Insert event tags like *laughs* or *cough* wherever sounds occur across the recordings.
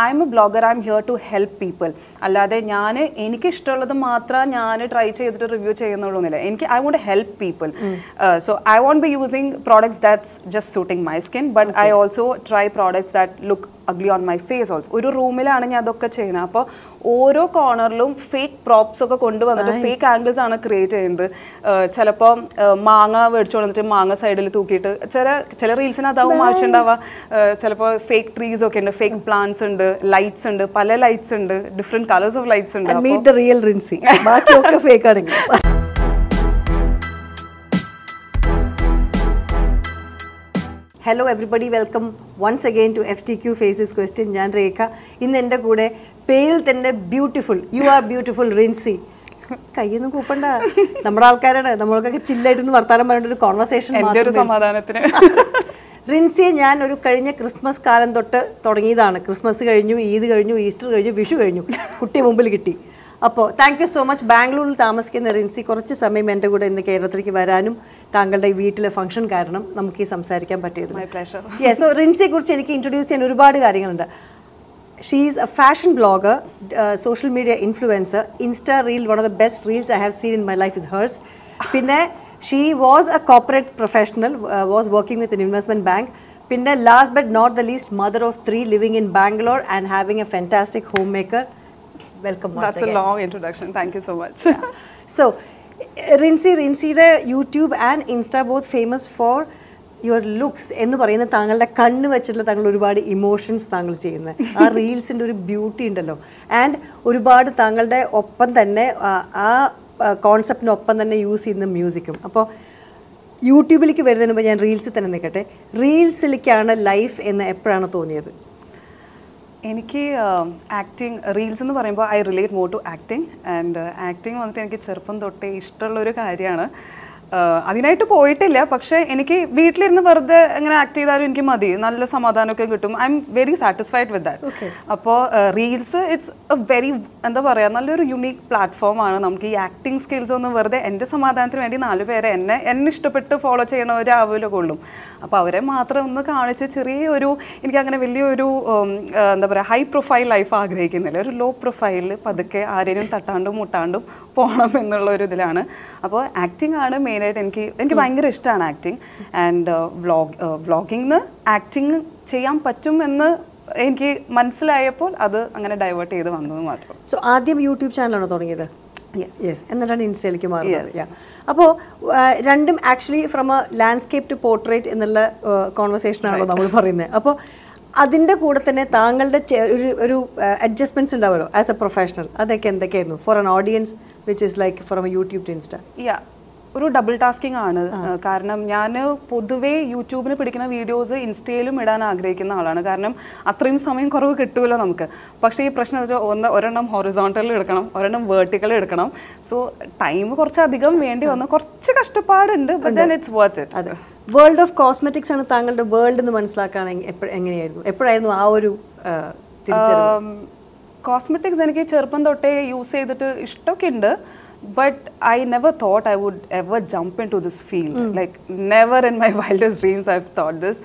I am a blogger I am here to help people അല്ലാതെ ഞാൻ എനിക്ക് ഇഷ്ടമുള്ളത് മാത്രം ഞാൻ ട്രൈ ചെയ്തിട്ട് റിവ്യൂ ചെയ്യുന്നുള്ളൂ എന്നില്ല. എനിക്ക് I won't help people so I won't be using products that's just suiting my skin but I also try products that look ugly on my face also ഒരു റൂമിലാണ് ഞാൻ അതൊക്കെ ചെയ്യുന്നത് അപ്പോൾ ഓരോ കോർണറിലും ഫേക്ക് പ്രോപ്സ് ഒക്കെ കൊണ്ടുവന്നിട്ട് ഫേക്ക് ആംഗിൾസ് ആണ് ക്രിയേറ്റ് ചെയ്യുന്നത്. ചിലപ്പോൾ മാങ്ങ മേടിച്ചു വന്നിട്ട് മാങ്ങ സൈഡിൽ തൂക്കിയിട്ട് ചില ചില റീൽസിന് അതാവും ആവശ്യം ഉണ്ടാവുക ചിലപ്പോൾ ഫേക്ക് ട്രീസ് ഒക്കെ ഉണ്ട് ഫേക്ക് പ്ലാന്റ്സ് ഉണ്ട് ലൈറ്റ്സ് ഉണ്ട് പല ലൈറ്റ്സ് ഉണ്ട് ഡിഫറെന്റ് കളേഴ്സ് ഓഫ് ലൈറ്റ്സ് ഉണ്ട്. റിയൽ റിൻസി ബാക്കിയൊക്കെ ഫേക്ക് ആണെങ്കിൽ. *laughs* Hello everybody welcome once again to F T Q faces question ഞാൻ രേഖ. ഇന്ന് എന്റെ കൂടെ പേരിൽ തന്നെ beautiful you are beautiful Rinsy കയ്യൊന്നും കൂപ്പണ്ട. നമ്മുടെ ആൾക്കാരാണ്. നമ്മളൊക്കെ ചില്ലായിട്ടൊന്ന് വർത്താനം പറഞ്ഞിട്ട് ഒരു കോൺവെർസേഷൻ ഒരു സമാധാനത്തിന്. റിൻസിയെ ഞാൻ ഒരു കഴിഞ്ഞ ക്രിസ്മസ് കാലം തൊട്ട് തുടങ്ങിയതാണ്. ക്രിസ്മസ് കഴിഞ്ഞു ഈദ് കഴിഞ്ഞു ഈസ്റ്റർ കഴിഞ്ഞു വിഷു കഴിഞ്ഞു. കുട്ടിയെ മുമ്പിൽ കിട്ടി. അപ്പോൾ താങ്ക് യു സോ മച്ച് ബാംഗ്ലൂരിൽ താമസിക്കുന്ന റിൻസി കുറച്ച് സമയം എന്റെ കൂടെ ഇന്ന് കേരളത്തിലേക്ക് വരാനും താങ്കളുടെ വീട്ടിലെ ഫംഗ്ഷൻ കാരണം നമുക്ക് ഈ സംസാരിക്കാൻ പറ്റിയത്. യെസ് സോ റിൻസിയെ കുറിച്ച് എനിക്ക് ഇൻട്രൊഡ്യൂസ് ചെയ്യാൻ ഒരുപാട് കാര്യങ്ങളുണ്ട്. She's a fashion blogger social media influencer insta reel one of the best reels I have seen in my life is hers പിന്നെ she was a corporate professional was working with investment bank പിന്നെ last but not the least mother of three living in Bangalore and having a fantastic home maker welcome that's a long introduction thank you so much so Rinsy റിൻസിയുടെ YouTube and insta both famous for your looks എന്ന് പറയുന്ന താങ്കളുടെ കണ്ണ് വെച്ചിട്ടുള്ള താങ്കൾ ഒരുപാട് emotions താങ്കൾ ചെയ്യുന്നത്. ആ റീൽസിന്റെ ഒരു ബ്യൂട്ടി ഉണ്ടല്ലോ. ആൻഡ് ഒരുപാട് താങ്കളുടെ ഒപ്പം തന്നെ ആ, കോൺസെപ്റ്റിനൊപ്പം തന്നെ യൂസ് ചെയ്യുന്ന മ്യൂസിക്കും അപ്പോൾ യൂട്യൂബിലേക്ക് വരുന്നതിന് മുമ്പ് ഞാൻ റീൽസിൽ തന്നെ നിൽക്കട്ടെ. റീൽസിലേക്കാണ് ലൈഫ് എന്ന് എപ്പോഴാണ് തോന്നിയത്? എനിക്ക് ആക്ടിങ് റീൽസ് എന്ന് പറയുമ്പോൾ I relate more to acting and acting വന്നിട്ട് എനിക്ക് ചെറുപ്പം തൊട്ടേ ഇഷ്ടമുള്ളൊരു കാര്യമാണ്. അതിനായിട്ട് പോയിട്ടില്ല. പക്ഷെ എനിക്ക് വീട്ടിലിരുന്ന് വെറുതെ എങ്ങനെ ആക്ട് ചെയ്താലും എനിക്ക് മതി. നല്ല സമാധാനമൊക്കെ കിട്ടും. I am very satisfied with that അപ്പോൾ റീൽസ് ഇറ്റ്സ് എ വെരി എന്താ പറയുക നല്ലൊരു യുണീക്ക് പ്ലാറ്റ്ഫോമാണ് നമുക്ക് ഈ ആക്ടിങ് സ്കിൽസ് ഒന്നും വെറുതെ എന്റെ സമാധാനത്തിന് വേണ്ടി നാല് പേരെ എന്നെ എന്നെ ഇഷ്ടപ്പെട്ട് ഫോളോ ചെയ്യണവരാവുമല്ലോ കൊള്ളും. അപ്പോൾ അവരെ മാത്രം ഒന്ന് കാണിച്ച് ചെറിയൊരു എനിക്ക് അങ്ങനെ വലിയൊരു എന്താ പറയുക ഹൈ പ്രൊഫൈൽ ലൈഫ് ആഗ്രഹിക്കുന്നില്ല. ഒരു ലോ പ്രൊഫൈലിൽ പതുക്കെ ആരെയും തട്ടാണ്ടും മുട്ടാണ്ടും പോകണം എന്നുള്ള ഒരു ഇതിലാണ്. അപ്പോൾ ആക്ടിങ് ആണ് മെയിനായിട്ട് എനിക്ക് എനിക്ക് ഭയങ്കര ഇഷ്ടമാണ് ആക്ടിങ് ആൻഡ് വ്ളോഗ് വ്ളോഗിങ്ങിന് ആക്ടിങ് ചെയ്യാൻ പറ്റും എന്ന് എനിക്ക് മനസ്സിലായപ്പോൾ അത് അങ്ങനെ ഡൈവേർട്ട് ചെയ്ത് വന്നത് മാത്രം. സോ ആദ്യം യൂട്യൂബ് ചാനലാണോ തുടങ്ങിയത്? യെസ് എന്നിട്ടാണ് ഇൻസ്റ്റയിലേക്ക് മാറിയത് അപ്പോൾ രണ്ടും actually from a landscape to portrait എന്നുള്ള കോൺവെർസേഷൻ ആണല്ലോ നമ്മൾ പറയുന്നത്. അപ്പോൾ അതിന്റെ കൂടെ തന്നെ താങ്കളുടെ ഒരു ഒരു അഡ്ജസ്റ്റ്മെന്റ്സ് ഉണ്ടാവുമല്ലോ ആസ് എ പ്രൊഫഷണൽ അതൊക്കെ എന്തൊക്കെയായിരുന്നു? For an audience which is like from YouTube to insta yeah ഒരു ഡബിൾ ടാസ്കിംഗ് ആണ്. കാരണം ഞാൻ പൊതുവേ യൂട്യൂബിന് പിടിക്കുന്ന വീഡിയോസ് ഇൻസ്റ്റയിലും ഇടാൻ ആഗ്രഹിക്കുന്ന ആളാണ്. കാരണം അത്രയും സമയം കുറവ് കിട്ടുമല്ലോ നമുക്ക്. പക്ഷേ ഈ പ്രശ്നം വെച്ചാൽ ഒന്ന് ഒരെണ്ണം ഹൊറിസോണ്ടലിൽ എടുക്കണം ഒരെണ്ണം വേർട്ടിക്കൽ എടുക്കണം. സോ ടൈം കുറച്ചധികം വേണ്ടി വന്ന് കുറച്ച് കഷ്ടപ്പാടുണ്ട് but then it's worth it അതെ. വേൾഡ് ഓഫ് കോസ്മെറ്റിക്സ് ആണ് താങ്കളുടെ വേൾഡ് എന്ന് മനസ്സിലാക്കാൻ എങ്ങനെയായിരുന്നു? എപ്പോഴായിരുന്നു ആ ഒരു കോസ്മെറ്റിക്സ് എനിക്ക് ചെറുപ്പം തൊട്ടേ യൂസ് ചെയ്തിട്ട് ഇഷ്ടമൊക്കെ ഉണ്ട്. But I never thought I would ever jump into this field. Mm. Like, never in my *laughs* wildest dreams I've thought this.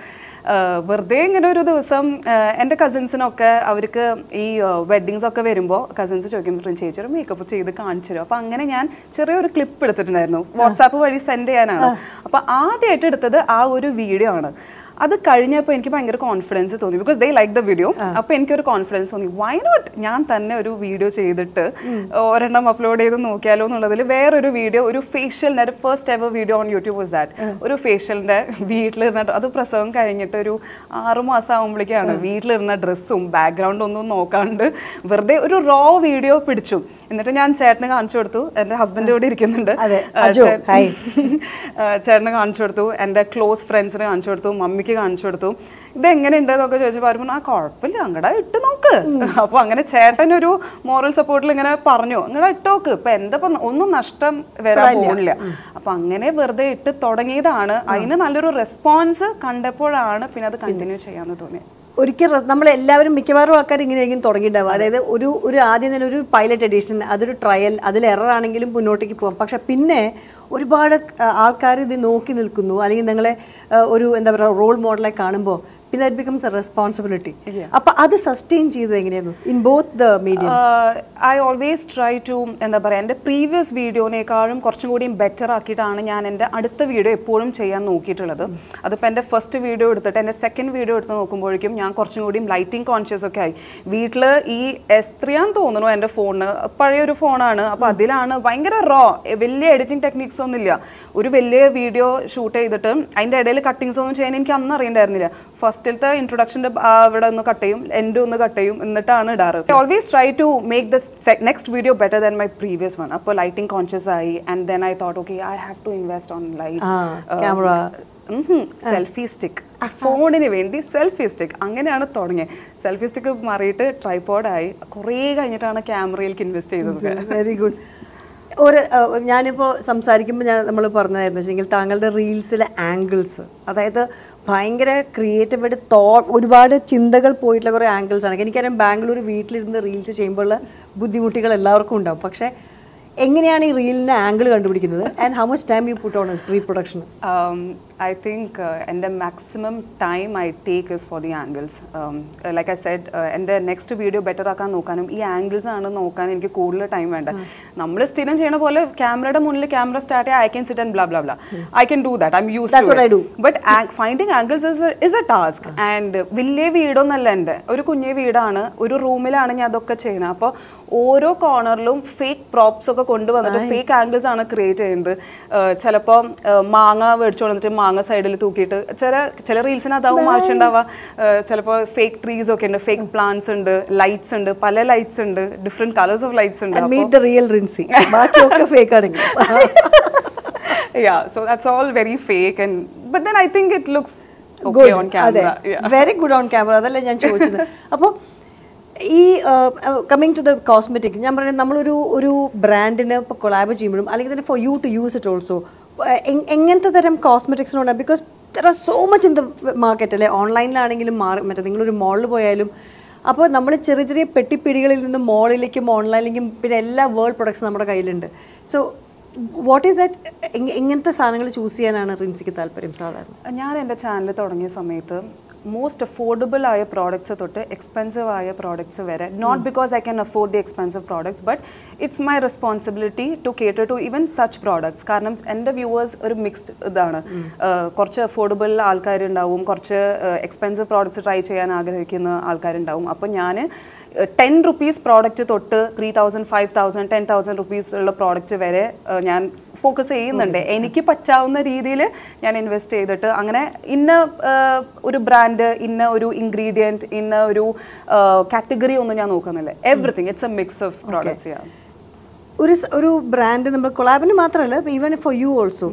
വെറുതെ ഇങ്ങനെ ഒരു ദിവസം ആഹ് എന്റെ കസിൻസിനൊക്കെ അവർക്ക് ഈ വെഡ്ഡിങ്സ് ഒക്കെ വരുമ്പോൾ കസിൻസ് ചോദിക്കുമ്പോൾ ചേച്ചി ഒരു മേക്കപ്പ് ചെയ്ത് കാണിച്ചു തരും അപ്പോൾ അങ്ങനെ ഞാൻ ചെറിയൊരു ക്ലിപ്പ് എടുത്തിട്ടുണ്ടായിരുന്നു വാട്സാപ്പ് വഴി സെൻഡ് ചെയ്യാനാണ് അപ്പോൾ ആദ്യമായിട്ട് എടുത്തത് ആ ഒരു വീഡിയോ ആണ് അത് കഴിഞ്ഞപ്പോൾ എനിക്ക് ഭയങ്കര കോൺഫിഡൻസ് തോന്നി. Because they like the video അപ്പോൾ എനിക്കൊരു കോൺഫിഡൻസ് തോന്നി. വൈ നോട്ട് ഞാൻ തന്നെ ഒരു വീഡിയോ ചെയ്തിട്ട് ഒരെണ്ണം അപ്ലോഡ് ചെയ്ത് നോക്കിയാലോ എന്നുള്ളതിൽ വേറൊരു വീഡിയോ ഒരു facial first ever video on YouTube was that ഒരു ഫേഷ്യലിന്റെ വീട്ടിലിരുന്നിട്ട് അത് പ്രസവം കഴിഞ്ഞിട്ട് ഒരു ആറു മാസം ആകുമ്പോഴേക്കാണ് വീട്ടിലിരുന്ന ഡ്രസ്സും ബാക്ക്ഗ്രൗണ്ടും ഒന്നും നോക്കാണ്ട് വെറുതെ ഒരു റോ വീഡിയോ പിടിച്ചു. എന്നിട്ട് ഞാൻ ചേട്ടന് കാണിച്ചു കൊടുത്തു. എന്റെ ഹസ്ബൻഡ് ഇവിടെ ഇരിക്കുന്നുണ്ട്. *laughs* ചേട്ടന് കാണിച്ചു കൊടുത്തു. എന്റെ ക്ലോസ് ഫ്രണ്ട്സിന് കാണിച്ചു കൊടുത്തു. മമ്മിക്ക് കാണിച്ചു കൊടുത്തു. ഇത് എങ്ങനെയുണ്ട് എന്നൊക്കെ ചോദിച്ചപ്പോൾ പറഞ്ഞു ആ കുഴപ്പമില്ല അങ്ങടെ ഇട്ട് നോക്ക്. അപ്പോൾ അങ്ങനെ ചേട്ടൻ ഒരു മോറൽ സപ്പോർട്ടിൽ ഇങ്ങനെ പറഞ്ഞു അങ്ങടെ ഇട്ട് നോക്ക്. ഇപ്പൊ എന്താ ഒന്നും നഷ്ടം വരാൻ പോകുന്നില്ല. അപ്പൊ അങ്ങനെ വെറുതെ ഇട്ട് തുടങ്ങിയതാണ്. അതിന് നല്ലൊരു റെസ്പോൺസ് കണ്ടപ്പോഴാണ് പിന്നെ അത് കണ്ടിന്യൂ ചെയ്യാന്ന് തോന്നിയത്. ഒരിക്കൽ നമ്മൾ എല്ലാവരും മിക്കവാറും ആൾക്കാർ ഇങ്ങനെയായിരിക്കും തുടങ്ങിയിട്ടുണ്ടാവുക. അതായത് ഒരു ഒരു ആദ്യം തന്നെ ഒരു പൈലറ്റ് എഡിഷൻ അതൊരു ട്രയൽ അതിൽ എറർ ആണെങ്കിലും മുന്നോട്ടേക്ക് പോകാം പക്ഷെ പിന്നെ ഒരുപാട് ആൾക്കാർ ഇത് നോക്കി നിൽക്കുന്നു. അല്ലെങ്കിൽ നിങ്ങളെ ഒരു എന്താ പറയുക റോൾ മോഡലായി കാണുമ്പോൾ പിന്നെ ഇറ്റ് ബിക്കംസ് എ റെസ്പോൺസിബിലിറ്റി. അപ്പൊ അത് സസ്റ്റെയിൻ ചെയ്തത് എങ്ങനെയായിരുന്നു? In both the medium I always try to എന്താ പറയുക എന്റെ പ്രീവിയസ് വീഡിയോനേക്കാളും കുറച്ചും കൂടി ബെറ്റർ ആക്കിയിട്ടാണ് ഞാൻ എന്റെ അടുത്ത വീഡിയോ എപ്പോഴും ചെയ്യാൻ നോക്കിയിട്ടുള്ളത്. അതിപ്പോൾ എന്റെ ഫസ്റ്റ് വീഡിയോ എടുത്തിട്ട് എന്റെ സെക്കൻഡ് വീഡിയോ എടുത്ത് നോക്കുമ്പോഴേക്കും ഞാൻ കുറച്ചും കൂടി ലൈറ്റിംഗ് കോൺഷ്യസ് ഒക്കെ ആയി. വീട്ടിൽ ഈ എസ്ത്രിയാന്ന് തോന്നുന്നു എന്റെ ഫോണ് പഴയൊരു ഫോണാണ് അപ്പോൾ അതിലാണ് ഭയങ്കര റോ വലിയ എഡിറ്റിംഗ് ടെക്നിക്സ് ഒന്നും ഇല്ല ഒരു വലിയ വീഡിയോ ഷൂട്ട് ചെയ്തിട്ട് അതിന്റെ ഇടയിൽ കട്ടിങ്സ് ഒന്നും ചെയ്യാൻ എനിക്ക് അന്ന് അറിയണ്ടായിരുന്നില്ല. ഫസ്റ്റിലത്തെ ഇൻട്രൊഡക്ഷന്റെ അവിടെ ഒന്ന് കട്ട് ചെയ്യും എന്റെ ഒന്ന് കട്ട് ചെയ്യും എന്നിട്ടാണ് ഇടാറ്. Always try to make the next video better than my previous one അപ്പോൾ ലൈറ്റിംഗ് കോൺഷ്യസ് ആയി and then I thought okay I have to invest on light selfie stick ഫോണിന് വേണ്ടി സെൽഫി സ്റ്റിക്ക് അങ്ങനെയാണ് തുടങ്ങിയത്. സെൽഫി സ്റ്റിക്ക് മാറിയിട്ട് ട്രൈപോഡായി കുറേ കഴിഞ്ഞിട്ടാണ് ക്യാമറയിലേക്ക് ഇൻവെസ്റ്റ് ചെയ്തത്. വെരി ഗുഡ് ഒരു ഞാനിപ്പോൾ സംസാരിക്കുമ്പോൾ ഞാൻ നമ്മൾ പറഞ്ഞതായിരുന്നു വെച്ചെങ്കിൽ താങ്കളുടെ റീൽസിലെ ആംഗിൾസ് അതായത് ഭയങ്കര ക്രിയേറ്റീവായിട്ട് തോ ഒരുപാട് ചിന്തകൾ പോയിട്ടുള്ള കുറേ ആംഗിൾസ് ആണ്. എനിക്കറിയാം ബാംഗ്ലൂർ വീട്ടിലിരുന്ന് റീൽസ് ചെയ്യുമ്പോഴുള്ള ബുദ്ധിമുട്ടുകൾ എല്ലാവർക്കും ഉണ്ടാവും. പക്ഷേ എങ്ങനെയാണ് ഈ റീലിന്റെ ആംഗിൾ കണ്ടുപിടിക്കുന്നത്? And how much time you put on pre production I think uh, and the maximum time I take is for the angles. Um, uh, like I said, uh, എന്റെ നെക്സ്റ്റ് വീഡിയോ ബെറ്റർ ആക്കാൻ നോക്കാനും ഈ angles ആണ് നോക്കാൻ എനിക്ക് കൂടുതൽ time വേണ്ട നമ്മൾ സ്ഥിരം ചെയ്യണ പോലെ ക്യാമറയുടെ മുന്നിൽ ക്യാമറ സ്റ്റാർട്ട് ചെയ്യാൻ I can sit and blah blah blah I can do that I am use. But finding angles is is a task and വലിയ വീടൊന്നല്ല എന്റെ. ഒരു കുഞ്ഞു വീടാണ് ഒരു റൂമിലാണ് ഞാൻ അതൊക്കെ ചെയ്യണത്. അപ്പോൾ ഓരോ കോർണറിലും ഫേക്ക് പ്രോപ്സ് ഒക്കെ കൊണ്ടുവന്നിട്ട് ഫേക്ക് ആംഗിൾസ് ആണ് ക്രിയേറ്റ് ചെയ്യുന്നത്. ചിലപ്പോൾ മാങ്ങ മേടിച്ചു വന്നിട്ട് മാങ്ങ സൈഡിൽ തൂക്കിയിട്ട് ചില ചില റീൽസിന് അതാവും ആവശ്യം ഉണ്ടാവുക. ചിലപ്പോൾ ഫേക്ക് ട്രീസ് ഒക്കെ ഉണ്ട് ഫേക്ക് പ്ലാന്റ്സ് ഉണ്ട് ലൈറ്റ്സ് ഉണ്ട് പല ലൈറ്റ്സ് ഉണ്ട് ഡിഫറെന്റ് കളേഴ്സ് ഓഫ് ലൈറ്റ്സ് ഉണ്ട്. മീറ്റ് റിയൽ റിൻസി ബാക്കിയൊക്കെ ഫേക്ക് ആണെങ്കിൽ. Yeah so that's all very fake and but then I think it looks yeah. Very good on camera അതല്ല ഞാൻ ചോദിച്ചത്. അപ്പോൾ ഈ കമ്മിങ് ടു ദ കോസ്മെറ്റിക് ഞാൻ പറയുന്നത് നമ്മളൊരു ഒരു ബ്രാൻഡിന് ഇപ്പോൾ കൊളാബ് ചെയ്യുമ്പോഴും അല്ലെങ്കിൽ തന്നെ for you to use it also എങ്ങനത്തെ തരം കോസ്മെറ്റിക്സിനോട് because there so much in the market അല്ലേ? ഓൺലൈനിലാണെങ്കിലും മാറി മറ്റേ നിങ്ങളൊരു മോളിൽ പോയാലും. അപ്പോൾ നമ്മൾ ചെറിയ ചെറിയ പെട്ടിപ്പിടികളിൽ നിന്ന് മോളിലേക്കും ഓൺലൈനിലേക്കും പിന്നെ എല്ലാ വേൾഡ് പ്രൊഡക്ട്സ് നമ്മുടെ കയ്യിലുണ്ട്. സോ വാട്ട് ഈസ് ദാറ്റ് എങ്ങനത്തെ സാധനങ്ങൾ ചൂസ് ചെയ്യാനാണ് റിൻസിക്ക് താല്പര്യം സാധാരണ? ഞാൻ എന്റെ ചാനൽ തുടങ്ങിയ സമയത്ത് മോസ്റ്റ് അഫോർഡബിൾ ആയ പ്രോഡക്ട്സ് തൊട്ട് എക്സ്പെൻസീവ് ആയ പ്രോഡക്ട്സ് വരെ. Not because I can afford the expensive products but it's my responsibility to cater to even such products കാരണം എന്റെ വ്യൂവേഴ്സ് ഒരു മിക്സ്ഡ് ഇതാണ്. ഏഹ് കുറച്ച് അഫോർഡബിൾ ആൾക്കാരുണ്ടാവും കുറച്ച് എക്സ്പെൻസീവ് പ്രോഡക്ട്സ് ട്രൈ ചെയ്യാൻ ആഗ്രഹിക്കുന്ന ആൾക്കാരുണ്ടാവും. അപ്പോൾ ഞാൻ ടെൻ റുപ്പീസ് പ്രോഡക്റ്റ് തൊട്ട് three thousand five thousand ten thousand rupees ഉള്ള പ്രോഡക്റ്റ് വരെ ഞാൻ ഫോക്കസ് ചെയ്യുന്നുണ്ട്. എനിക്ക് പറ്റാവുന്ന രീതിയിൽ ഞാൻ ഇൻവെസ്റ്റ് ചെയ്തിട്ട് അങ്ങനെ ഇന്ന ഒരു ബ്രാൻഡ് ഇന്ന ഒരു ഇൻഗ്രീഡിയന്റ് ഇന്ന ഒരു കാറ്റഗറി ഒന്നും ഞാൻ നോക്കുന്നില്ല. Everything. It's a mix of products ഒരു ഒരു ബ്രാൻഡ് നമ്മൾ കൊളാബിന് മാത്രമല്ല ഈവൻ ഫോർ യു ഓൾസോ.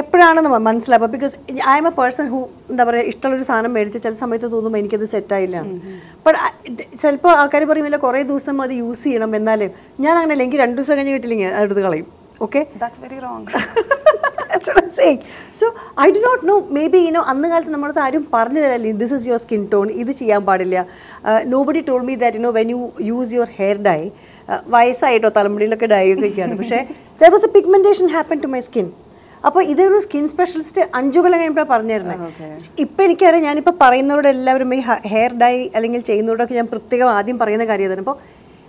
എപ്പോഴാണെന്ന് മനസ്സിലാവുക because I am a person who എന്താ പറയുക ഇഷ്ടമുള്ളൊരു സാധനം മേടിച്ച് ചില സമയത്ത് തോന്നുമ്പോൾ എനിക്കത് സെറ്റായില്ല ബട്ട് ചിലപ്പോൾ ആൾക്കാർ പറയുന്നില്ല കുറേ ദിവസം അത് യൂസ് ചെയ്യണം. എന്നാലും ഞാൻ അങ്ങനെ എനിക്ക് രണ്ട് ദിവസം കഴിഞ്ഞ് കിട്ടില്ലെങ്കിൽ അതെടുത്ത് കളയും. Okay so I did not know may be you know അന്ന് കാലത്ത് നമ്മളത് ആരും പറഞ്ഞു തരാല്ലേ this is your skin tone ഇത് ചെയ്യാൻ പാടില്ല. Nobody told me that you know when you use your hair dye വയസ്സായിട്ടോ തലമുടിയിലൊക്കെ ഡൈ ഒക്കെ ഒക്കെയാണ്. പക്ഷേ there was a pigmentation happen to my skin അപ്പോൾ ഇതൊരു സ്കിൻ സ്പെഷ്യലിസ്റ്റ് അഞ്ചു കൊല്ലം കഴിഞ്ഞപ്പോഴാണ് പറഞ്ഞിരുന്നത് ഇപ്പം എനിക്കറിയാം ഞാനിപ്പോൾ പറയുന്നവരോട് എല്ലാവരും ഈ ഹെയർ ഡൈ അല്ലെങ്കിൽ ചെയ്യുന്നവരോടൊക്കെ ഞാൻ പ്രത്യേകം ആദ്യം പറയുന്ന കാര്യം അതാണ് അപ്പോൾ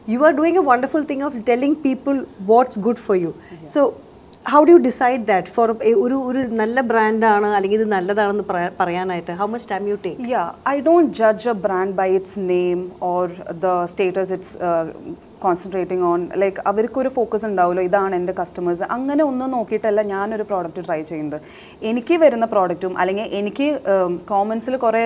you are doing a wonderful thing of telling people what's good for you so how do you decide that for ഒരു ഒരു നല്ല ബ്രാൻഡാണ് അല്ലെങ്കിൽ ഇത് നല്ലതാണെന്ന് പറയാനായിട്ട് how much time you take I don't judge a brand by its name or the status status it's on like അവർക്കൊരു focus ഉണ്ടാവുമല്ലോ ഇതാണ് എന്റെ കസ്റ്റമേഴ്സ് അങ്ങനെ ഒന്നും നോക്കിയിട്ടല്ല ഞാനൊരു പ്രോഡക്റ്റ് ട്രൈ ചെയ്യുന്നത്. എനിക്ക് വരുന്ന പ്രോഡക്റ്റും അല്ലെങ്കിൽ എനിക്ക് കോമൻസിൽ കുറേ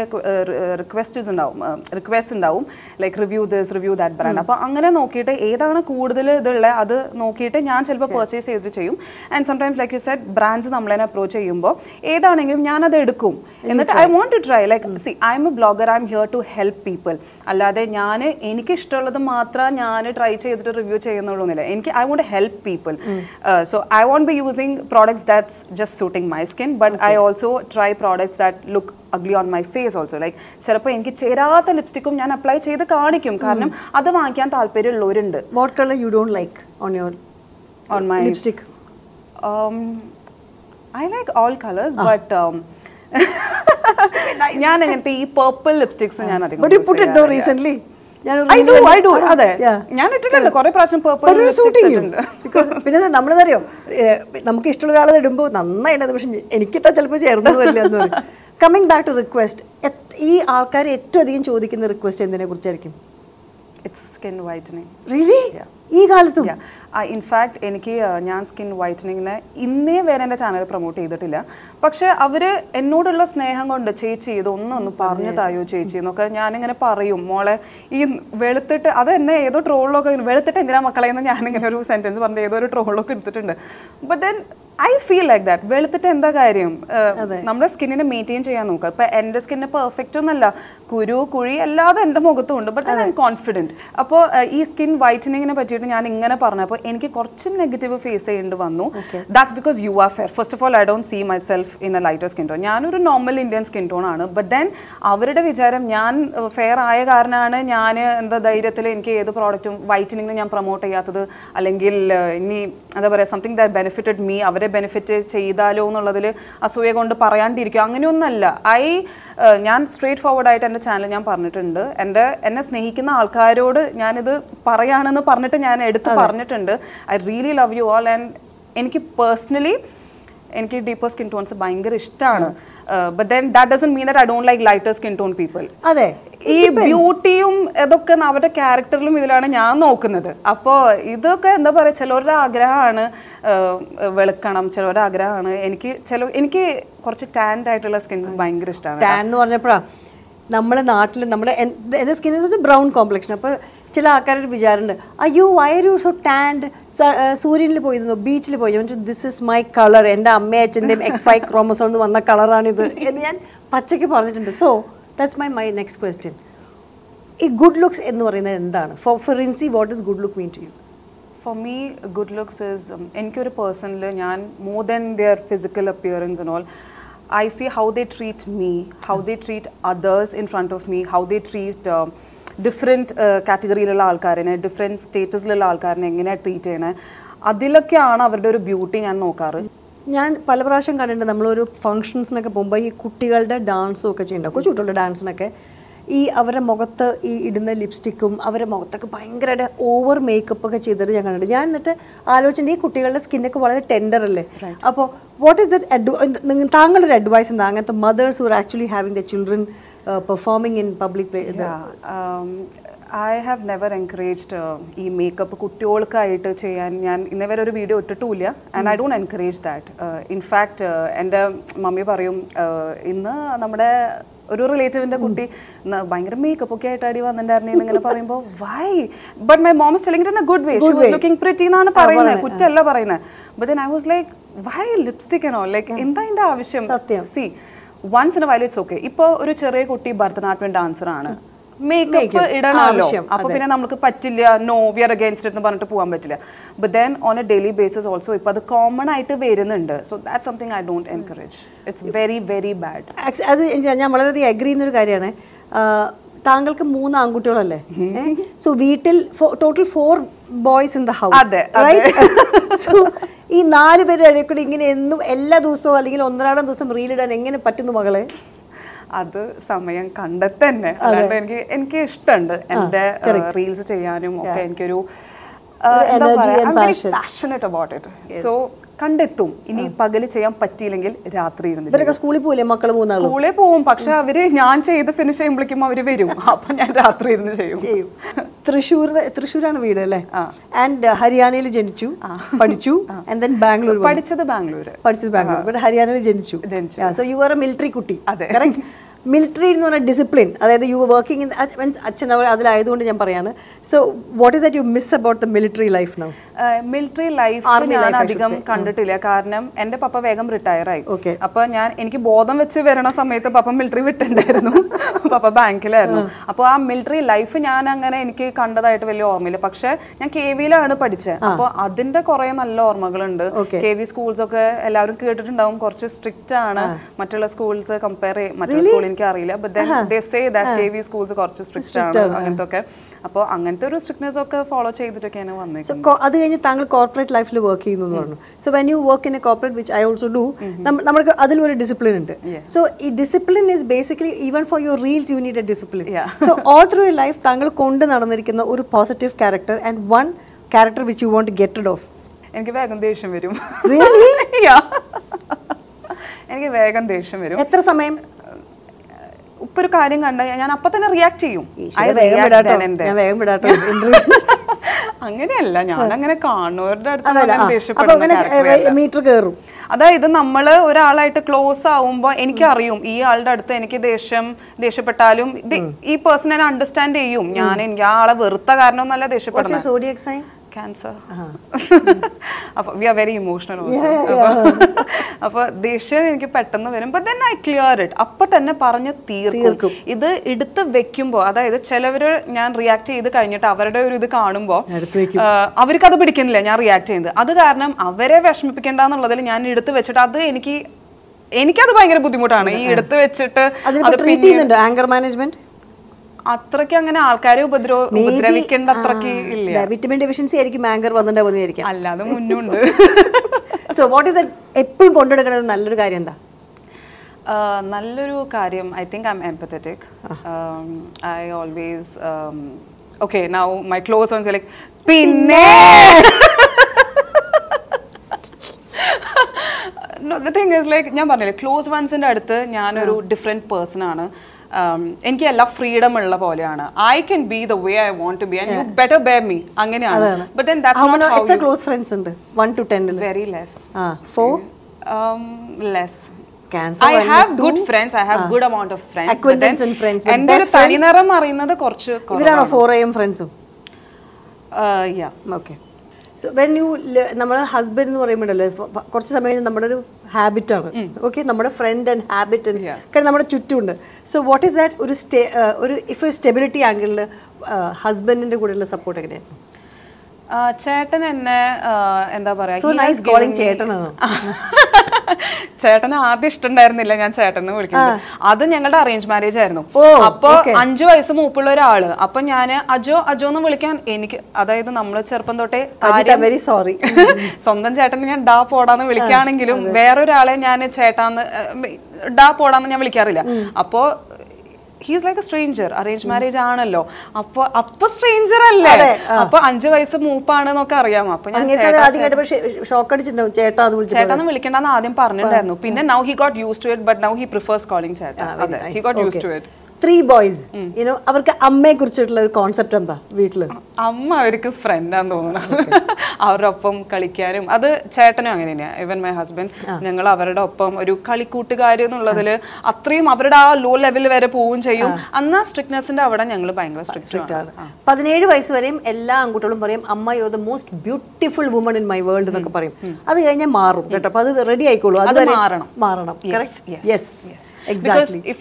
റിക്വസ്റ്റ്സ് ഉണ്ടാവും റിക്വസ്റ്റ് ഉണ്ടാവും. Like review this review that brand അപ്പോൾ അങ്ങനെ നോക്കിയിട്ട് ഏതാണ് കൂടുതൽ ഇതുള്ള അത് നോക്കിയിട്ട് ഞാൻ ചിലപ്പോൾ പെർച്ചേസ് ചെയ്തിട്ട് ചെയ്യും. And sometimes like you set brands നമ്മളെ അപ്രോച്ച് ചെയ്യുമ്പോൾ ഏതാണെങ്കിലും ഞാനത് എടുക്കും. എന്നിട്ട് I want to try like see I'm a blogger I'm here to help people അല്ലാതെ ഞാൻ എനിക്ക് ഇഷ്ടമുള്ളത് മാത്രം ഞാൻ ട്രൈ ചെയ്തിട്ട് റിവ്യൂ ചെയ്യുന്നുള്ളൂ എന്നില്ല എനിക്ക് I want help people so I won't be using products that's just suiting my skin but I also try products that look ugly on my face also like ചിലപ്പോൾ എനിക്ക് ചേരാത്ത ലിപ്സ്റ്റിക്കും ഞാൻ അപ്ലൈ ചെയ്ത് കാണിക്കും. കാരണം അത് വാങ്ങിക്കാൻ താല്പര്യമുള്ളവരുണ്ട്. What colour you don't like on your on my lipstick Um, I like all colors, but um, ഞാൻ അങ്ങനത്തെ ഈ പേർപ്പിൾ ലിപ്സ്റ്റിക്സ് ഞാൻ അധികം പിന്നെ നമ്മളെന്നറിയോ നമുക്ക് ഇഷ്ടമുള്ള ഒരാളെ ഇടുമ്പോൾ നന്നായിട്ട് പക്ഷെ എനിക്കിട്ടാ ചിലപ്പോൾ ചേർന്നു വരില്ല എന്ന് പറയും. കമ്മിങ് ബാക്ക് ടു റിക്വസ്റ്റ് ഈ ആൾക്കാർ ഏറ്റവും അധികം ചോദിക്കുന്ന റിക്വസ്റ്റ് എന്തിനെ കുറിച്ചായിരിക്കും? ഇറ്റ്സ് സ്കിൻ വൈറ്റനിങ് റിയലി ഈ കാലത്തും? ഇൻഫാക്ട് എനിക്ക് ഞാൻ സ്കിൻ വൈറ്റനിങ്ങിനെ ഇന്നേ വരെ എന്റെ ചാനൽ പ്രൊമോട്ട് ചെയ്തിട്ടില്ല. പക്ഷേ അവർ എന്നോടുള്ള സ്നേഹം കൊണ്ട് ചേച്ചി ഇതൊന്നും ഒന്ന് പറഞ്ഞു തായോ ചേച്ചി എന്നൊക്കെ ഞാനിങ്ങനെ പറയും. മോളെ ഈ വെളുത്തിട്ട് അത് എന്നെ ഏതോ ട്രോളിലൊക്കെ വെളുത്തിട്ട് എന്തിനാ മക്കളെ എന്ന് ഞാനിങ്ങനെ ഒരു സെന്റൻസ് പറഞ്ഞ് ഏതോ ഒരു ട്രോളൊക്കെ എടുത്തിട്ടുണ്ട്. But then I feel like that വെളുത്തിട്ട് എന്താ കാര്യം? നമ്മുടെ സ്കിന്നിനെ മെയിന്റെയിൻ ചെയ്യാൻ നോക്കുക. ഇപ്പം എന്റെ സ്കിന്നിന് പെർഫെക്റ്റ് ഒന്നല്ല. കുരു കുഴി അല്ലാതെ എന്റെ മുഖത്തും ഉണ്ട്. ബട്ട് ഐ കോൺഫിഡന്റ് അപ്പോൾ ഈ സ്കിൻ വൈറ്റനിങ്ങിനെ പറ്റിയിട്ട് ഞാൻ ഇങ്ങനെ പറഞ്ഞപ്പോൾ എനിക്ക് കുറച്ച് നെഗറ്റീവ് ഫേസ് ചെയ്യേണ്ടി വന്നു. That's because you are fair first of all I don't see myself in a lighter skin tone ഞാനൊരു നോർമൽ ഇന്ത്യൻ സ്കിൻ ടോൺ ആണ്. ബട്ട് ദെൻ അവരുടെ വിചാരം ഞാൻ ഫെയർ ആയ കാരണമാണ് ഞാൻ എന്താ ധൈര്യത്തിൽ എനിക്ക് ഏത് പ്രോഡക്റ്റും വൈറ്റനിങ്ങിന് ഞാൻ പ്രൊമോട്ട് ചെയ്യാത്തത്. അല്ലെങ്കിൽ ഇനി എന്താ പറയുക സംതിങ് ദാറ്റ് ബെനിഫിറ്റഡ് മീ അവരെ ബെനിഫിറ്റ് ചെയ്താലോ എന്നുള്ളതിൽ അസൂയ കൊണ്ട് പറയാണ്ടിരിക്കും അങ്ങനെയൊന്നല്ല. ഐ ഞാൻ സ്ട്രേറ്റ് ഫോർവേഡ് ആയിട്ട് എന്റെ ചാനൽ ഞാൻ പറഞ്ഞിട്ടുണ്ട്. എന്റെ എന്നെ സ്നേഹിക്കുന്ന ആൾക്കാരോട് ഞാനിത് പറയാണെന്ന് പറഞ്ഞിട്ട് ഞാൻ എടുത്ത് പറഞ്ഞിട്ടുണ്ട്. I really love you all and എനിക്ക് പേഴ്സണലി എനിക്ക് ഡീപ്പർ സ്കിൻ ടോൺസ് ഭയങ്കര ഇഷ്ടമാണ് but then that doesn't mean that I don't like lighter skin tone people അതെ. ഈ ബ്യൂട്ടിയും ഇതൊക്കെ അവരുടെ ക്യാരക്ടറിലും ഇതിലാണ് ഞാൻ നോക്കുന്നത്. അപ്പോൾ ഇതൊക്കെ എന്താ പറയുക ചിലവരുടെ ആഗ്രഹമാണ് വെളുക്കണം. ചിലവരുടെ ആഗ്രഹമാണ്. എനിക്ക് ചില എനിക്ക് കുറച്ച് ടാൻഡ് ആയിട്ടുള്ള സ്കിൻ ഭയങ്കര ഇഷ്ടമാണ് ടാൻ എന്ന് പറഞ്ഞപ്പോഴാണ് നമ്മുടെ നാട്ടിൽ നമ്മുടെ എന്റെ സ്കിന്നിന് ബ്രൗൺ കോംപ്ലക്ഷൻ അപ്പോൾ ചില ആൾക്കാരൊരു വിചാരമുണ്ട് അയ്യോ വയറു സോ ടാൻഡ് സൂര്യനിൽ പോയിരുന്നു ബീച്ചിൽ പോയി ദിസ് ഇസ് മൈ കളർ എന്റെ അമ്മയച്ഛന്റെയും എക്സ് ഫൈവ് ക്രോമസോൺ വന്ന കളറാണിത് എന്ന് ഞാൻ പച്ചയ്ക്ക് പറഞ്ഞിട്ടുണ്ട്. So that's my my next question ഈ ഗുഡ് ലുക്സ് എന്ന് പറയുന്നത് എന്താണ്? For reference what is good look mean to you for me good looks is എനിക്കൊരു പേഴ്സണിൽ ഞാൻ more than their physical appearance and all I see how they treat me how they treat others in front of me how they treat different കാറ്റഗറിയിലുള്ള ആൾക്കാരിനെ different സ്റ്റേറ്റസിലുള്ള ആൾക്കാരിനെ എങ്ങനെയാണ് treat ചെയ്യണേ? അതിലൊക്കെയാണ് അവരുടെ ഒരു ബ്യൂട്ടി ഞാൻ നോക്കാറ്. ഞാൻ പല പ്രാവശ്യം കണ്ടിട്ടുണ്ട് നമ്മളൊരു ഫങ്ഷൻസിനൊക്കെ പോകുമ്പോൾ ഈ കുട്ടികളുടെ ഡാൻസും ഒക്കെ ചെയ്യണ്ട കൊച്ചു കുട്ടികളുടെ ഡാൻസിനൊക്കെ ഈ അവരുടെ മുഖത്ത് ഈ ഇടുന്ന ലിപ്സ്റ്റിക്കും അവരുടെ മുഖത്തൊക്കെ ഭയങ്കരമായിട്ട് ഓവർ മേക്കപ്പ് ഒക്കെ ചെയ്തിട്ട് ഞാൻ കണ്ടിട്ടുണ്ട്. ഞാൻ എന്നിട്ട് ആലോചിച്ചിട്ട് ഈ കുട്ടികളുടെ സ്കിന്നൊക്കെ വളരെ ടെൻഡർ അല്ലേ? അപ്പോൾ വാട്ട് ഇസ് ദറ്റ് താങ്കളുടെ ഒരു അഡ്വൈസ് എന്താ? അങ്ങനത്തെ mothers are actually having the children performing in Yeah. Um, I have never encouraged ഈ മേക്കപ്പ് കുട്ടികൾക്കായിട്ട് ചെയ്യാൻ. ഞാൻ ഇന്നേ വരെ ഒരു video ഇട്ടിട്ടുമില്ല and I don't encourage that in fact എന്റെ മമ്മി പറയും uh, ഇന്ന് നമ്മുടെ ഒരു റിലേറ്റീവിന്റെ കുട്ടി ഭയങ്കര മേക്കപ്പ് ഒക്കെ ആയിട്ട് അടി വന്നിട്ടുണ്ടായിരുന്നു ഇങ്ങനെ പറയുമ്പോൾ why but my mom styling in a good way she was looking pretty എന്നാണ് പറയുന്നത് കുറ്റല്ല പറയുന്നത്. But then I was like why lipstick ആണോ ലൈക്ക് എന്താ എന്റെ ആവശ്യം. See once in while it's okay ഇപ്പോൾ ഒരു ചെറിയ കുട്ടി ഭരതനാട്യം ഡാൻസർ ആണ്. മേക്കപ്പ് ഇടണമല്ലോ. അപ്പൊ പിന്നെ നമുക്ക് പറ്റില്ല നോ വി ആർ അഗേൻസ്റ്റ് എന്ന് പറഞ്ഞിട്ട് പോകാൻ പറ്റില്ല. But then on a daily basis also ഇപ്പൊ അത് കോമൺ ആയിട്ട് വരുന്നുണ്ട്. So that something I don't encourage it's very very bad അത് ഞാൻ വളരെയധികം അഗ്രി ചെയ്യുന്നൊരു കാര്യമാണ്. താങ്കൾക്ക് മൂന്ന് ആൺകുട്ടികളല്ലേ? സോ വീട്ടിൽ total four boys in the house അതെ, സോ *laughs* ഈ നാല് പേരുടെ ഇടയിൽ കൂടി ഇങ്ങനെ എന്നും എല്ലാ ദിവസവും അല്ലെങ്കിൽ ഒന്നരാടം ദിവസം റീലിടാൻ എങ്ങനെ പറ്റുന്നു മകളെ? അത് സമയം കണ്ടെത്തന്നെ. അല്ലാണ്ട് എനിക്ക് എനിക്ക് ഇഷ്ടമുണ്ട് എന്റെ റീൽസ് ചെയ്യാനും ഒക്കെ എനിക്കൊരു. പാഷനറ്റ് അബൌട്ട് ഇറ്റ് സോ കണ്ടെത്തും. ഇനി പകൽ ചെയ്യാൻ പറ്റിയില്ലെങ്കിൽ രാത്രി ഇരുന്ന്. സ്കൂളിൽ പോകില്ലേ മക്കൾ പോകുന്ന സ്കൂളിൽ പോകും പക്ഷെ അവർ ഞാൻ ചെയ്ത് ഫിനിഷ് ചെയ്യുമ്പോഴേക്കും അവർ വരും. അപ്പൊ ഞാൻ രാത്രി ഇരുന്ന് ചെയ്യും. തൃശ്ശൂർ തൃശ്ശൂരാണ് വീട് അല്ലേ? ആൻഡ് ഹരിയാനയിൽ ജനിച്ചു പഠിച്ചു ആൻഡ് ദെൻ ബാംഗ്ലൂർ. പഠിച്ചത് ബാംഗ്ലൂർ പഠിച്ചത് ബാംഗ്ലൂർ. ഹരിയാനയിൽ ജനിച്ചു. ജനിച്ചു. So you are a military കുട്ടി. അതെ. *laughs* മിലിറ്ററി എന്ന് പറഞ്ഞ ഡിസിപ്ലിൻ അതായത് യു വർക്കിംഗ് ഇൻ മീൻസ് അച്ഛൻ അവർ അതിലായതുകൊണ്ട് ഞാൻ പറയാണ്. So what is that you miss about the military life now military life ഞാൻ അധികം കണ്ടിട്ടില്ല. കാരണം എന്റെ പപ്പ വേഗം റിട്ടയർ ആയി. ഓക്കെ അപ്പൊ ഞാൻ എനിക്ക് ബോധം വെച്ച് വരണ സമയത്ത് പപ്പ മിലിറ്ററി വിട്ടുണ്ടായിരുന്നു *laughs* പപ്പ ബാങ്കിലായിരുന്നു. അപ്പോൾ ആ മിലിറ്ററി ലൈഫ് ഞാൻ അങ്ങനെ എനിക്ക് കണ്ടതായിട്ട് വലിയ ഓർമ്മയില്ല. പക്ഷെ ഞാൻ കെ വിയിലാണ് പഠിച്ചത്. അപ്പോൾ അതിന്റെ കുറെ നല്ല ഓർമ്മകളുണ്ട്. കെ വി സ്കൂൾസ് ഒക്കെ എല്ലാവരും കേട്ടിട്ടുണ്ടാവും. കുറച്ച് സ്ട്രിക്റ്റ് ആണ്. മറ്റുള്ള സ്കൂൾസ് കമ്പയർ മറ്റുള്ള സ്കൂൾ എനിക്ക് അറിയില്ല ബട്ട് സ്കൂൾസ് കുറച്ച് സ്ട്രിക്റ്റ് ആണ്. അങ്ങനത്തെ ഒക്കെ അപ്പോൾ അങ്ങനത്തെ ഒരു സ്ട്രിക്ട്നെസ് ഒക്കെ ഫോളോ ചെയ്തിട്ടൊക്കെയാണ് വന്നേക്കുന്നത്. അത് കഴിഞ്ഞ് താങ്കൾ കോർപ്പറേറ്റ് ലൈഫിൽ വർക്ക് ചെയ്യുന്നു പറഞ്ഞു. So when you work in a corporate which I also do നമ്മൾക്ക് അതിലൊരു ഡിസിപ്ലിൻ ഉണ്ട്. സോ ഈ discipline is basically even for your reels you need a discipline. So all through you life താങ്കൾ കൊണ്ട് നടന്നിരിക്കുന്ന ഒരു positive character and one character which you want get of എനിക്ക് വേഗം ദേഷ്യം വരും. *laughs* *laughs* എനിക്ക് വേഗം ദേഷ്യം വരും. എത്ര സമയം? ഇപ്പൊ ഒരു കാര്യം കണ്ട ഞാൻ അപ്പൊ തന്നെ റിയാക്ട് ചെയ്യും. *laughs* അങ്ങനെയല്ല ഞാൻ അങ്ങനെ കാണുന്നവരുടെ അടുത്ത് മീറ്റർ കയറും. അതായത് നമ്മൾ ഒരാളായിട്ട് ക്ലോസ് ആവുമ്പോൾ എനിക്കറിയും ഈ ആളുടെ അടുത്ത് എനിക്ക് ദേഷ്യം ദേഷ്യപ്പെട്ടാലും ഈ പേഴ്സൺ എന്നെ അണ്ടർസ്റ്റാൻഡ് ചെയ്യും. ഞാൻ എനിക്ക് ആ ആളെ വെറുത്ത കാരണമൊന്നല്ല ദേഷ്യപ്പെടുന്നത്. സോഡിയക് സൈൻ ക്യാൻസർ *laughs* അപ്പൊ വി ആർ വെരി ഇമോഷണൽ അപ്പൊ *laughs* ദേഷ്യം എനിക്ക് പെട്ടെന്ന് വരും but then I clear it അപ്പൊ തന്നെ പറഞ്ഞ് തീർക്കും. ഇത് എടുത്ത് വെക്കുമ്പോ അതായത് ചിലവര് ഞാൻ റിയാക്ട് ചെയ്ത് കഴിഞ്ഞിട്ട് അവരുടെ ഒരു ഇത് കാണുമ്പോ അവർക്ക് അത് പിടിക്കുന്നില്ല ഞാൻ റിയാക്ട് ചെയ്യുന്നത്. അത് കാരണം അവരെ വിഷമിപ്പിക്കേണ്ടെന്നുള്ളതിൽ ഞാൻ എടുത്ത് വെച്ചിട്ട് അത് എനിക്ക് എനിക്കത് ഭയങ്കര ബുദ്ധിമുട്ടാണ്. ഈ എടുത്ത് വെച്ചിട്ട് ആങ്കർ മാനേജ്മെന്റ് അത്രയ്ക്ക് അങ്ങനെ ആൾക്കാരെ ഉപദ്രവ ഉപദ്രവിക്കേണ്ട അത്രയ്ക്ക് ഇല്ല. വിറ്റമിൻ ഡെഫിഷ്യൻസി ആയിരിക്കും ആങ്കർ വന്നിട്ടുണ്ടാവുന്നതായിരിക്കും. അല്ലാതെ *laughs* മുന്നുണ്ട്. സോ വാട്ട് ഈസ് എപ്പോഴും കൊണ്ടുനടക്കുന്നത് നല്ലൊരു കാര്യം എന്താ? നല്ലൊരു കാര്യം I think I'm empathetic I always okay now my close ones like പിന്നെ! ദ തിങ് ഇസ് ലൈക്ക് ഞാൻ പറഞ്ഞില്ലേ ക്ലോസ് വൺസിന്റെ അടുത്ത് ഞാനൊരു ഡിഫറെന്റ് പേഴ്സൺ ആണ്. എനിക്ക് എല്ലാ ഫ്രീഡം ഉള്ള പോലെയാണ്. I can be the way I want to be and you better bear me അങ്ങനെയാണ്. But then that's not how എത്ര ക്ലോസ് ഫ്രണ്ട്സ് ഉണ്ട്? 1 ടു ടെന്നിൽ very less ah four less cancer I have good friends I have good amount of friends എന്റെ ഒരു തനിനിറം അറിയുന്നത് കുറച്ച് ഇവരാണോ ഫോർ എ ഫ്രണ്ട്സും ya okay so when you നമ്മുടെ ഹസ്ബൻഡ് എന്ന് പറയുമ്പോഴല്ലോ കുറച്ച് സമയം നമ്മുടെ ഒരു ഹാബിറ്റ് ആണ്. ഓക്കെ നമ്മുടെ ഫ്രണ്ട് ആൻഡ് ഹാബിറ്റ് കാരണം നമ്മുടെ ചുറ്റുമുണ്ട്. സോ വാട്ട് ഈസ് ദാറ്റ് ഒരു സ്റ്റേ ഒരു ഇഫ് സ്റ്റെബിലിറ്റി ആംഗിളിൽ ഹസ്ബൻഡിന്റെ കൂടെയുള്ള സപ്പോർട്ട് എങ്ങനെയാണ് ചേട്ടൻ എന്നെ എന്താ പറയാ സോ നൈസ് കോളിംഗ് me- ചേട്ടനാണ് *laughs* ചേട്ടന് ആദ്യം ഇഷ്ടണ്ടായിരുന്നില്ല ഞാൻ ചേട്ടനെ വിളിക്കുന്നത്. അത് ഞങ്ങളുടെ അറേഞ്ച് മാരേജ് ആയിരുന്നു. അപ്പൊ അഞ്ചു വയസ്സ് മൂപ്പുള്ള ഒരാൾ. അപ്പൊ ഞാൻ അജോ അജോ എന്ന് വിളിക്കാൻ എനിക്ക് അതായത് നമ്മൾ ചെറുപ്പം തൊട്ടേ വെരി സോറി *laughs* സ്വന്തം ചേട്ടനെ ഞാൻ ഡാ പോടാന്ന് വിളിക്കുകയാണെങ്കിലും വേറൊരാളെ ഞാൻ ചേട്ടാന്ന് ഡാ പോടാന്ന് ഞാൻ വിളിക്കാറില്ല. അപ്പോ he's like a stranger arrange marriage ആണല്ലോ. അപ്പൊ അപ്പൊ സ്ട്രേഞ്ചർ അല്ലേ? അപ്പൊ അഞ്ചു വയസ്സ് മൂപ്പാണെന്നൊക്കെ അറിയാം അപ്പൊ ഞാൻ ഷോക്ക് അടിച്ചിട്ടുണ്ടാവും ചേട്ടാ ചേട്ടാന്ന് വിളിക്കണ്ടെന്ന് ആദ്യം പറഞ്ഞിട്ടുണ്ടായിരുന്നു. പിന്നെ now he got use to it but now he prefers calling ചേട്ടാ. അതെ he got use to it three boys you know അവർക്ക് അമ്മയെ കുറിച്ചിട്ടുള്ള ഒരു കോൺസെപ്റ്റ് എന്താ വീട്ടിൽ? അമ്മ അവർക്ക് ഫ്രണ്ടാന്ന് തോന്നുന്നു. *laughs* അവരുടെ ഒപ്പം കളിക്കാനും. അത് ചേട്ടനും അങ്ങനെ തന്നെയാണ് ഇവൻ മൈ ഹസ്ബൻഡ് ഞങ്ങൾ അവരുടെ ഒപ്പം ഒരു കളിക്കൂട്ടുകാർ എന്നുള്ളതിൽ അത്രയും അവരുടെ ആ ലോ ലെവൽ വരെ പോവുകയും ചെയ്യും. അന്ന് സ്ട്രിക്ട്നെസിന്റെ അവിടെ ഞങ്ങൾ ഭയങ്കര സ്ട്രിക്റ്റ് ആണ്. പതിനേഴ് വയസ്സ് വരെയും എല്ലാ ആൺകുട്ടികളും പറയും അമ്മ you're the most beautiful woman in my world എന്നൊക്കെ പറയും. അത് കഴിഞ്ഞാൽ മാറും കേട്ടോ. അപ്പൊ അത് റെഡി ആയിക്കോളൂ. അത് മാറണം. മാറണം. Yes, I yes. Exactly Because if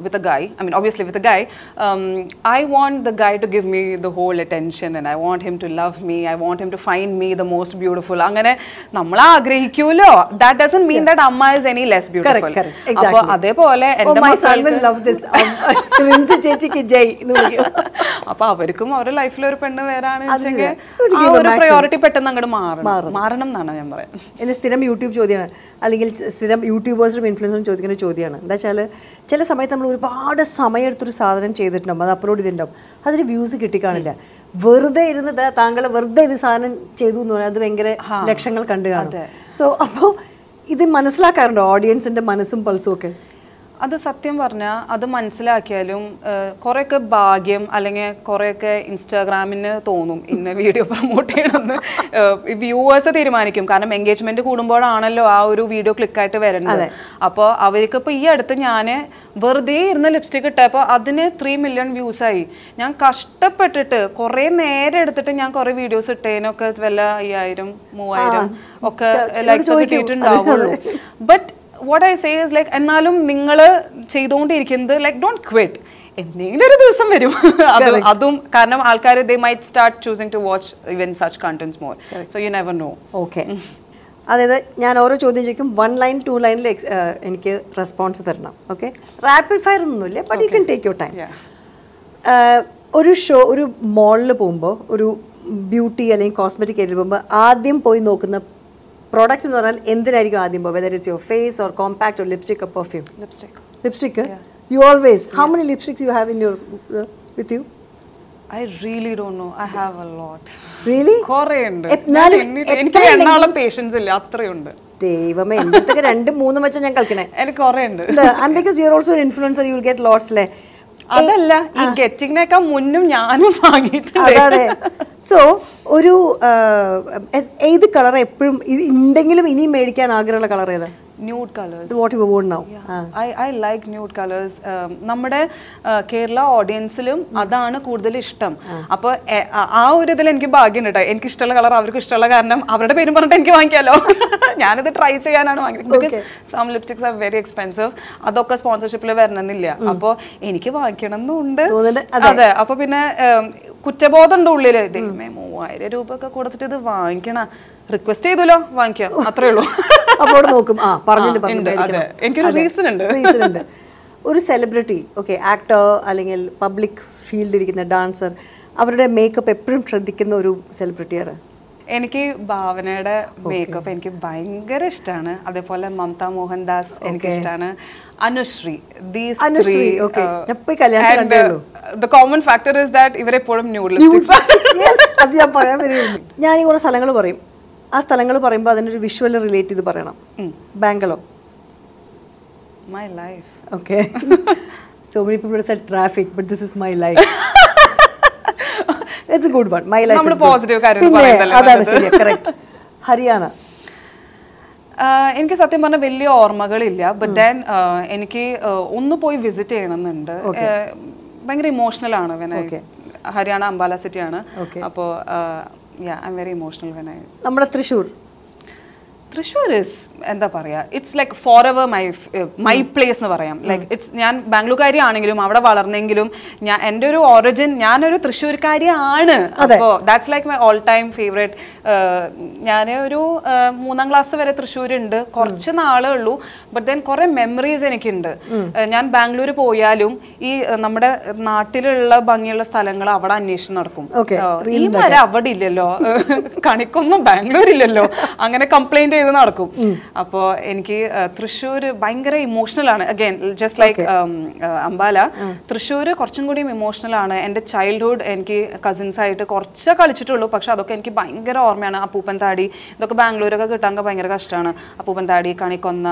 Uh, with a guy, I mean, obviously with a guy, um, I want the guy to give me the whole attention and I want him to love me. I want him to find me the most beautiful. അങ്ങനെ നമ്മൾ ആഗ്രഹിക്കൂലോ that doesn't mean that അമ്മ is any less beautiful Correct, correct. അപ്പൊ Exactly. അതേപോലെ എന്റെ love this Rincy ചേച്ചിക്ക് ജയ് *laughs* അപ്പൊ അവർക്കും അവരുടെ ലൈഫിൽ ഒരു പെണ്ണ് അത് വെച്ചെങ്കിൽ ആ ഒരു. പ്രയോറിറ്റി പെട്ടെന്ന് അങ്ങോട്ട് മാറണം മാറണം എന്നാണ് ഞാൻ പറയുന്നത് എന്നെ സ്ഥിരം യൂട്യൂബ് ചോദ്യമാണ് അല്ലെങ്കിൽ സ്ഥിരം യൂട്യൂബേഴ്സും ഇൻഫ്ലുവൻസും ചോദിക്കുന്ന ചോദ്യമാണ്. എന്താ വെച്ചാൽ ചില സമയത്ത് നമ്മൾ ഒരുപാട് സമയം എടുത്തൊരു സാധനം ചെയ്തിട്ടുണ്ടാവും. അത് അപ്ലോഡ് ചെയ്തിട്ടുണ്ടാവും. അതിന് വ്യൂസ് കിട്ടിക്കാണില്ല. വെറുതെ ഇരുന്നത് താങ്കൾ വെറുതെ ഇത് സാധനം ചെയ്തു എന്ന് പറഞ്ഞാൽ അത് ഭയങ്കര ലക്ഷങ്ങൾ കണ്ടു കാണും. സോ അപ്പോൾ ഇത് മനസ്സിലാക്കാറുണ്ടോ? ഓഡിയൻസിന്റെ മനസ്സും പൾസും ഒക്കെ? അത് സത്യം പറഞ്ഞാൽ അത് മനസ്സിലാക്കിയാലും കുറേയൊക്കെ ഭാഗ്യം അല്ലെങ്കിൽ കുറേയൊക്കെ ഇൻസ്റ്റാഗ്രാമിന് തോന്നും ഇന്ന വീഡിയോ പ്രൊമോട്ട് ചെയ്യണമെന്ന് വ്യൂവേഴ്സ് തീരുമാനിക്കും. കാരണം എൻഗേജ്മെന്റ് കൂടുമ്പോഴാണല്ലോ ആ ഒരു വീഡിയോ ക്ലിക്കായിട്ട് വരുന്നത്. അപ്പോൾ അവർക്ക് ഇപ്പോൾ ഈ അടുത്ത് ഞാൻ വെറുതെ ഇരുന്ന് ലിപ്സ്റ്റിക് ഇട്ടപ്പോൾ അതിന് ത്രീ മില്യൺ വ്യൂസായി ആയി. ഞാൻ കഷ്ടപ്പെട്ടിട്ട് കുറേ നേരം എടുത്തിട്ട് ഞാൻ കുറേ വീഡിയോസ് ഇട്ടതിനൊക്കെ വല്ല അയ്യായിരം മൂവായിരം ഒക്കെ ലൈക്സ് ഒക്കെ കിട്ടിയിട്ടുണ്ടാവുള്ളൂ. But what I say is like എന്നാലും നിങ്ങൾ ചെയ്തുകൊണ്ടിരിക്കുന്നത് ലൈക്ക് ഡോണ്ട് ക്വിറ്റ് എന്തെങ്കിലും ഒരു ദിവസം വരും. *laughs* അത് അതും കാരണം ആൾക്കാർ they might start choosing to watch even such contents more so you never know okay അതായത് ഞാൻ ഓരോ ചോദ്യം ചോദിക്കും വൺ ലൈൻ ടു ലൈനിൽ എനിക്ക് റെസ്പോൺസ് തരണം. ഓക്കെ റാപ്പിഡ് ഫയർ ഒന്നുമില്ല but you can take your time. ഒരു ഷോ ഒരു മോളിൽ പോകുമ്പോൾ ഒരു ബ്യൂട്ടി അല്ലെങ്കിൽ കോസ്മെറ്റിക് ഏരിയയിൽ പോകുമ്പോൾ ആദ്യം പോയി നോക്കുന്ന പ്രോഡക്റ്റ് എന്ന് പറഞ്ഞാൽ എന്തിനായിരിക്കും ആദ്യം പോകുക whether it's your face or compact or lipstick or perfume lipstick lipstick you always how many lipstick you have in your with you I really don't know I have a lot really കുറേ ഉണ്ട് എനിക്ക് എണ്ണാളം patients ഇല്ല. അത്രയുണ്ട്. ദൈവമേ എന്തൊക്കെ രണ്ടും മൂന്നും വെച്ചാൽ ഞാൻ കളിക്കണേ? *laughs* എനിക്ക് കുറേ ഉണ്ട് and because you are also influencer you will get lots അല്ലേ അതല്ല ഈ ഗെറ്റിങ്ങിനേക്കാൾ മുന്നും ഞാനും വാങ്ങിയിട്ടുണ്ട്. സോ ഒരു ഏത് കളർ എപ്പോഴും ഉണ്ടെങ്കിലും ഇനിയും മേടിക്കാൻ ആഗ്രഹമുള്ള കളർ ഏതാ? Nude colours what you now I I like nude colours നമ്മുടെ കേരള ഓഡിയൻസിലും അതാണ് കൂടുതൽ ഇഷ്ടം. അപ്പോൾ ആ ഒരു ഇതിൽ എനിക്ക് ഭാഗ്യം കേട്ടോ എനിക്ക് ഇഷ്ടമുള്ള കളർ അവർക്ക് ഇഷ്ടമുള്ള കാരണം അവരുടെ പേരും പറഞ്ഞിട്ട് എനിക്ക് വാങ്ങിക്കാലോ. *laughs* ഞാനിത് ട്രൈ ചെയ്യാനാണ് വാങ്ങിയത്. Because some lipsticks are very expensive അതൊക്കെ സ്പോൺസർഷിപ്പിൽ വരണമെന്നില്ല. അപ്പോൾ എനിക്ക് വാങ്ങിക്കണം എന്നുണ്ട് അതെ. അപ്പൊ പിന്നെ കുറ്റബോധം ഉണ്ട് ഉള്ളിൽ. ദൈവമേ മൂവായിരം രൂപ ഒക്കെ കൊടുത്തിട്ട് ഇത് വാങ്ങിക്കണ. റിക്വസ്റ്റ് ചെയ്തല്ലോ വാങ്ങിക്കാം. അത്രേ ഉള്ളൂ. *laughs* അപ്പോൾ നോക്കും. ആ പറഞ്ഞിട്ട് എനിക്കൊരു റീസൺ ഉണ്ട്. റീസൺ ഉണ്ട്. *laughs* ഒരു സെലിബ്രിറ്റി ഓക്കെ ആക്ടർ അല്ലെങ്കിൽ പബ്ലിക് ഫീൽഡിലിരിക്കുന്ന ഡാൻസർ അവരുടെ മേക്കപ്പ് എപ്പോഴും ശ്രദ്ധിക്കുന്ന ഒരു സെലിബ്രിറ്റിയാണ് എനിക്ക് ഭാവനയുടെ മേക്കപ്പ് എനിക്ക് ഭയങ്കര ഇഷ്ടമാണ് അതേപോലെ മമത മോഹൻദാസ് എനിക്ക് ഇഷ്ടമാണ് Anusree. The common factor is that ഇവരെപ്പോഴും nude ഞാൻ കുറേ സ്ഥലങ്ങൾ പറയും. ആ സ്ഥലങ്ങൾ പറയുമ്പോൾ അതിനൊരു വിഷ്വൽ റിലേറ്റ് ചെയ്ത് പറയണം. Bangalore. My life okay so many people said traffic but this is my life it's good one my life നമ്മൾ പോസിറ്റീവ് പറയുന്നതല്ലേ അതാണ്. ശരി കറക്റ്റ് *laughs* ഹരിയാന. എനിക്ക് സത്യം പറഞ്ഞാൽ വലിയ ഓർമ്മകളില്ല. ബട്ട് ദെൻ എനിക്ക് ഒന്ന് പോയി വിസിറ്റ് ചെയ്യണമെന്നുണ്ട്. ഭയങ്കര ഇമോഷണൽ ആണ്. ഹരിയാന അംബാല സിറ്റി ആണ്. അപ്പോൾ ya I'm very emotional when I നമ്മുടെ തൃശ്ശൂർ തൃശ്ശൂർ ഇസ് എന്താ പറയുക it's like forever my my place എന്ന് പറയാം. ലൈക്ക് ഇറ്റ്സ് ഞാൻ ബാംഗ്ലൂർക്കാരി ആണെങ്കിലും അവിടെ വളർന്നെങ്കിലും ഞാൻ എന്റെ ഒരു ഒറിജിൻ ഞാനൊരു തൃശ്ശൂർക്കാരി ആണ് അപ്പോൾ that's like my all time favourite ഞാൻ ഒരു മൂന്നാം ക്ലാസ് വരെ തൃശ്ശൂരുണ്ട്. കുറച്ച് നാളേ ഉള്ളൂ. ബട്ട് ദെൻ കുറേ മെമ്മറീസ് എനിക്കുണ്ട്. ഞാൻ ബാംഗ്ലൂർ പോയാലും ഈ നമ്മുടെ നാട്ടിലുള്ള ഭംഗിയുള്ള സ്ഥലങ്ങൾ അവിടെ അന്വേഷിച്ച് നടക്കും. ഈ വരെ അവിടെ ഇല്ലല്ലോ. *laughs* കണിക്കൊന്നും ബാംഗ്ലൂർ ഇല്ലല്ലോ അങ്ങനെ കംപ്ലൈന്റ് ചെയ്ത് നടക്കും. അപ്പോൾ എനിക്ക് തൃശ്ശൂർ ഭയങ്കര ഇമോഷണൽ ആണ്. Again just like Ambala Thrissur കുറച്ചും കൂടി ഇമോഷണൽ ആണ്. എന്റെ ചൈൽഡ്ഹുഡ് എനിക്ക് കസിൻസ് ആയിട്ട് കുറച്ചേ കളിച്ചിട്ടുള്ളൂ. പക്ഷെ അതൊക്കെ എനിക്ക് ഭയങ്കര ഓർമ്മയാണ്. അപ്പൂപ്പൻ താടി ഇതൊക്കെ ബാംഗ്ലൂരൊക്കെ കിട്ടാൻ ഭയങ്കര കഷ്ടമാണ്. അപ്പൂപ്പൻ താടി കണിക്കൊന്ന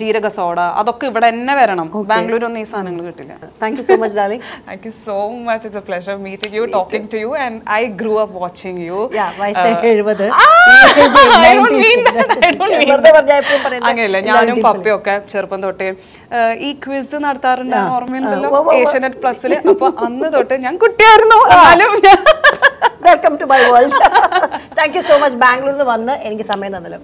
ജീരക സോഡ അതൊക്കെ ഇവിടെ തന്നെ വരണം. ബാംഗ്ലൂർ ഒന്നും ഈ സാധനങ്ങൾ കിട്ടില്ല. Thank you so much darling Thank you so much. It's a pleasure meeting you to you, and I grew up watching you. Yeah, വയസ്സ് എഴുപത്. *laughs* അങ്ങനെയല്ല ഞാനും പപ്പയും ഒക്കെ ചെറുപ്പം തൊട്ടേ ഈ ക്വിസ് നടത്താറുണ്ട് ഓർമ്മയുണ്ടല്ലോ? ഏഷ്യനെറ്റ് പ്ലസ്സിൽ അപ്പൊ അന്ന് തൊട്ട് ഞാൻ കുട്ടിയായിരുന്നു welcome to my world thank you so much ബാംഗ്ലൂരിൽ വന്ന് എനിക്ക് സമയം തന്നല്ലോ.